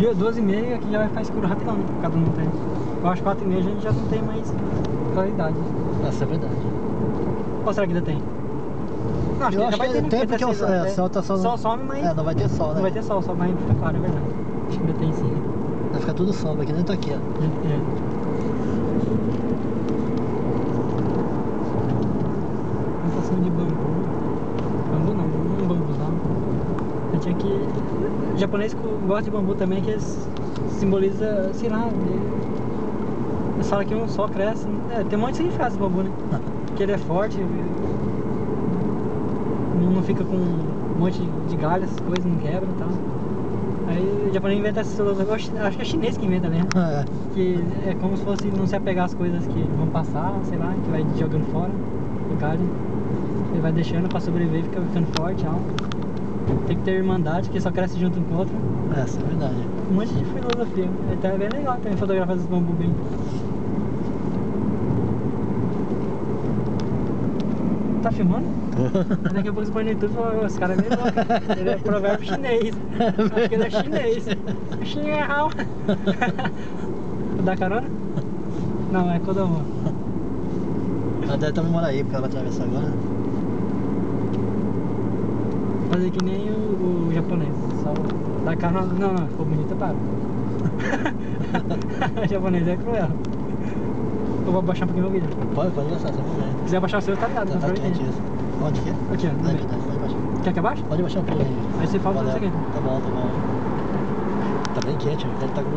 Dia 12 e meia aqui já vai ficar escuro rapidão, né? Cada um tem. Eu acho que 4 e meia a gente já não tem mais claridade. Essa é verdade. Ou será que ainda tem? Não, Eu ainda acho vai que ter, né? tem Porque porque o tá sol, é, tá só... Sol some, mas É, não vai ter sol, né? não vai ter sol, só vai ficar claro, é verdade. Acho que ainda tem sim. Vai ficar tudo sombra, que nem tá aqui, ó. É. Plantação de bambu. Bambu não, não bambuzão. Que. O japonês gosta de bambu também, que simboliza, sei lá, ele- eles falam que um só cresce. É, tem um monte de significado esse bambu, né? Que ele é forte, não, fica com um monte de galho, essas coisas, não quebra e tal. Aí o japonês inventa essas filosofia, eu acho- acho que é chinês que inventa, né? É. Que é como se fosse não se apegar às coisas que vão passar, sei lá, que vai jogando fora o galho. Ele vai deixando pra sobreviver, fica ficando forte, alto. Tem que ter irmandade, que só cresce junto com o outro. Essa é verdade. Um monte de filosofia. Então é bem legal também fotografar esses bambu bem. Tá filmando? Daqui a pouco você põe no YouTube e fala, "Ô, esse cara é meio louco. Ele é provérbio chinês. Acho que ele é chinês. Chinhau. Dá carona? Não, é Kodomo. Ela deve estar memorando aí, porque ela vai atravessar agora. Fazer que nem o, o japonês. Só dá carona. Não, não, ficou bonita, para. o japonês é cruel. Eu vou abaixar um pouquinho meu vídeo. Pode, pode gastar, sem problema. Se quiser abaixar o seu, tá ligado. Tá, Tá tá quente isso. Onde que é? Aqui, ó. É meio. verdade, pode baixar. Quer que abaixe? Pode baixar um pouco aí. Você fala pra você aqui. Tá bom, tá bom. Tá bem quente, ele tá com roupa de, de frio, né? Aqui tá com.